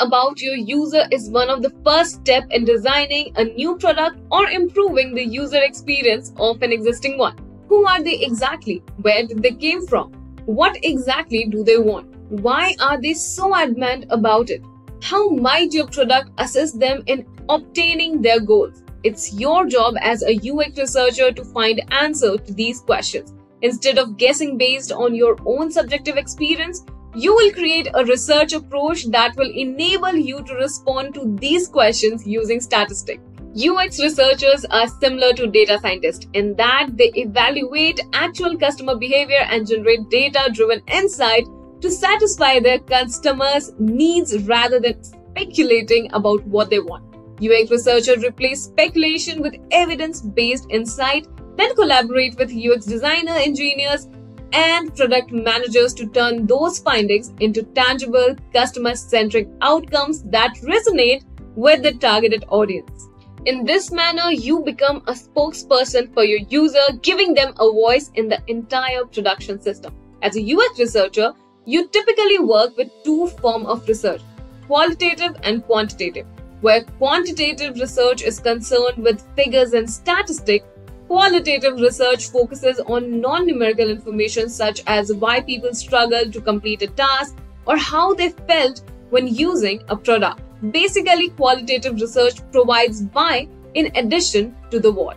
about your user is one of the first step in designing a new product or improving the user experience of an existing one. Who are they exactly? Where did they came from? What exactly do they want? Why are they so adamant about it? How might your product assist them in obtaining their goals? It's your job as a UX researcher to find answer to these questions. Instead of guessing based on your own subjective experience, you will create a research approach that will enable you to respond to these questions using statistics. UX researchers are similar to data scientists in that they evaluate actual customer behavior and generate data driven insight to satisfy their customers' needs rather than speculating about what they want. UX researchers replace speculation with evidence based insight, then collaborate with UX designer, engineers, and product managers to turn those findings into tangible, customer centric outcomes that resonate with the targeted audience. In this manner, you become a spokesperson for your user, giving them a voice in the entire production system. As a UX researcher, you typically work with two forms of research qualitative and quantitative. Where quantitative research is concerned with figures and statistics, Qualitative research focuses on non numerical information such as why people struggle to complete a task or how they felt when using a product. Basically, qualitative research provides why in addition to the what.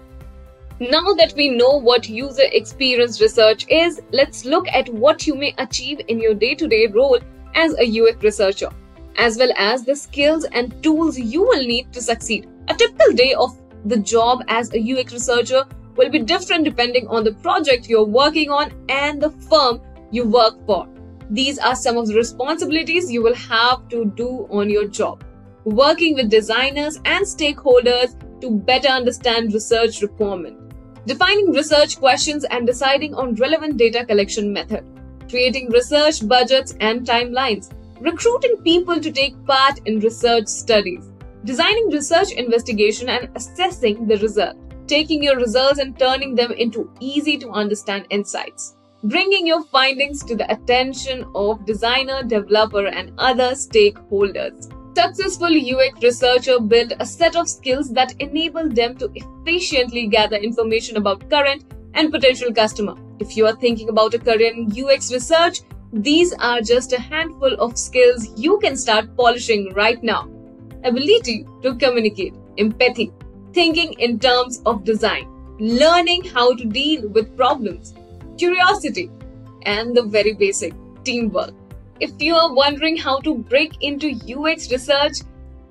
Now that we know what user experience research is, let's look at what you may achieve in your day to day role as a UX researcher, as well as the skills and tools you will need to succeed. A typical day of the job as a UX researcher will be different depending on the project you're working on and the firm you work for. These are some of the responsibilities you will have to do on your job. Working with designers and stakeholders to better understand research requirement. Defining research questions and deciding on relevant data collection method. Creating research budgets and timelines. Recruiting people to take part in research studies. Designing research investigation and assessing the result taking your results and turning them into easy to understand insights. Bringing your findings to the attention of designer, developer, and other stakeholders. Successful UX researcher build a set of skills that enable them to efficiently gather information about current and potential customer. If you are thinking about a career in UX research, these are just a handful of skills you can start polishing right now. Ability to communicate, empathy, thinking in terms of design, learning how to deal with problems, curiosity, and the very basic teamwork. If you are wondering how to break into UX research,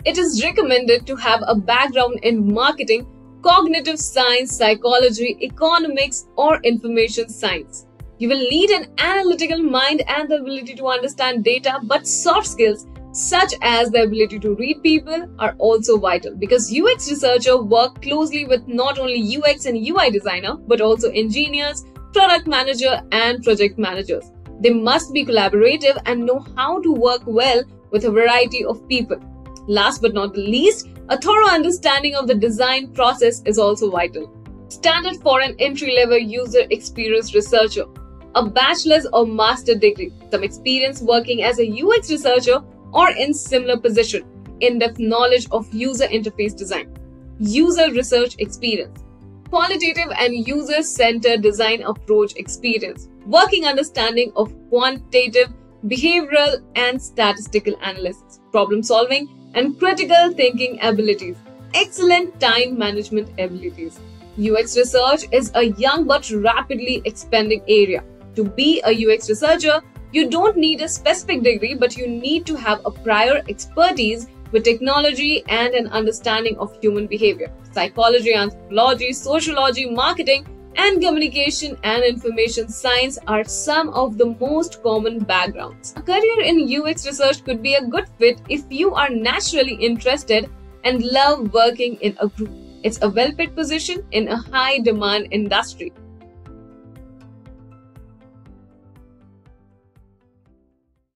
it is recommended to have a background in marketing, cognitive science, psychology, economics, or information science. You will need an analytical mind and the ability to understand data, but soft skills such as the ability to read people are also vital because UX researchers work closely with not only UX and UI designer but also engineers, product manager and project managers. They must be collaborative and know how to work well with a variety of people. Last but not the least, a thorough understanding of the design process is also vital. Standard for an entry level user experience researcher. A bachelor's or master degree, some experience working as a UX researcher or in similar position, in-depth knowledge of user interface design, user research experience, qualitative and user-centered design approach experience, working understanding of quantitative, behavioral and statistical analysis, problem solving and critical thinking abilities, excellent time management abilities. UX research is a young but rapidly expanding area. To be a UX researcher, you don't need a specific degree, but you need to have a prior expertise with technology and an understanding of human behavior. Psychology, anthropology, sociology, marketing, and communication and information science are some of the most common backgrounds. A career in UX research could be a good fit if you are naturally interested and love working in a group. It's a well paid position in a high demand industry.